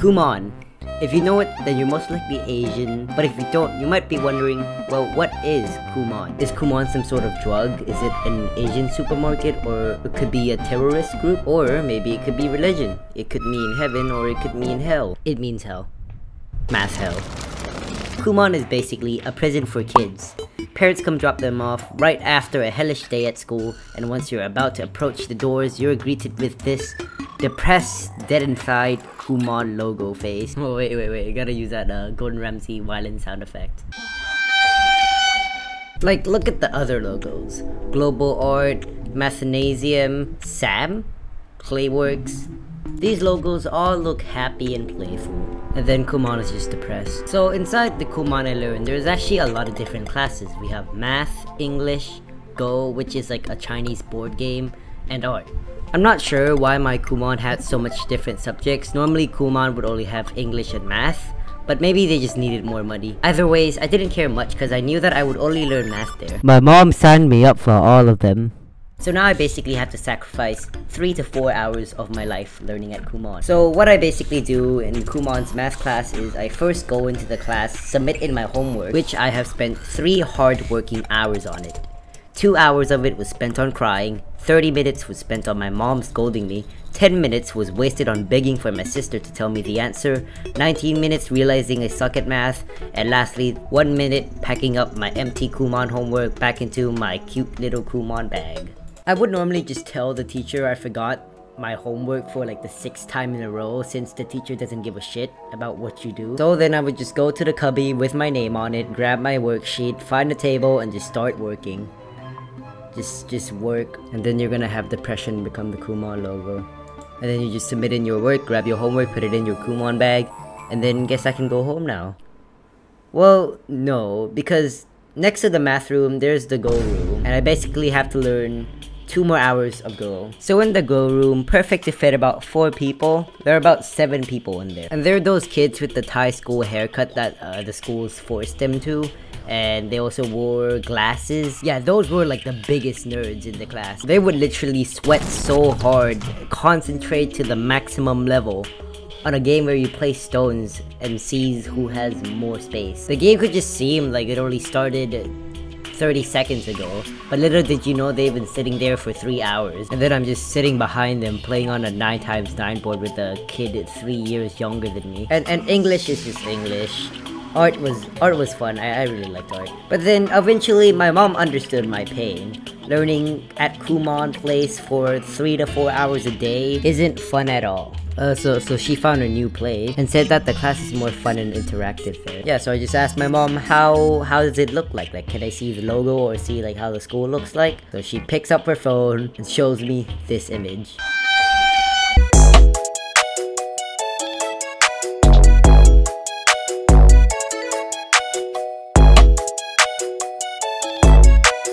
Kumon. If you know it, then you're most likely Asian, but if you don't, you might be wondering, well, what is Kumon? Is Kumon some sort of drug? Is it an Asian supermarket? Or it could be a terrorist group? Or maybe it could be religion. It could mean heaven or it could mean hell. It means hell. Math hell. Kumon is basically a prison for kids. Parents come drop them off right after a hellish day at school, and once you're about to approach the doors, you're greeted with this depressed, dead inside Kumon logo face. Oh wait, wait, wait, I gotta use that uh, Gordon Ramsay violin sound effect. Like, look at the other logos. Global Art, Mathnasium, Sam, Clayworks. These logos all look happy and playful. And then Kumon is just depressed. So inside the Kumon I learned, there's actually a lot of different classes. We have Math, English, Go, which is like a Chinese board game, and Art. I'm not sure why my Kumon had so much different subjects. Normally Kumon would only have English and Math, but maybe they just needed more money. Either ways, I didn't care much because I knew that I would only learn math there. My mom signed me up for all of them. So now I basically have to sacrifice 3 to 4 hours of my life learning at Kumon. So what I basically do in Kumon's math class is I first go into the class, submit in my homework, which I have spent 3 hard working hours on it. 2 hours of it was spent on crying, 30 minutes was spent on my mom scolding me, 10 minutes was wasted on begging for my sister to tell me the answer, 19 minutes realizing I suck at math, and lastly, 1 minute packing up my empty Kumon homework back into my cute little Kumon bag. I would normally just tell the teacher I forgot my homework for like the sixth time in a row since the teacher doesn't give a shit about what you do. So then I would just go to the cubby with my name on it, grab my worksheet, find a table, and just start working. Just just work, and then you're gonna have depression become the Kumon logo. And then you just submit in your work, grab your homework, put it in your Kumon bag, and then guess I can go home now. Well, no, because next to the math room, there's the Go room, and I basically have to learn two more hours of Go. So in the Go room, perfect to fit about four people, there are about seven people in there. And they're those kids with the Thai school haircut that uh, the schools forced them to. And they also wore glasses. Yeah, those were like the biggest nerds in the class. They would literally sweat so hard, concentrate to the maximum level on a game where you play stones and sees who has more space. The game could just seem like it only started 30 seconds ago, but little did you know they've been sitting there for 3 hours. And then I'm just sitting behind them playing on a 9x9 board with a kid 3 years younger than me. And, and English is just English. Art was art was fun. I, I really liked art. But then eventually my mom understood my pain. Learning at Kumon Place for three to four hours a day isn't fun at all. Uh, so, so she found a new play and said that the class is more fun and interactive there. Yeah, so I just asked my mom, how how does it look like? Like, can I see the logo or see like how the school looks like? So she picks up her phone and shows me this image.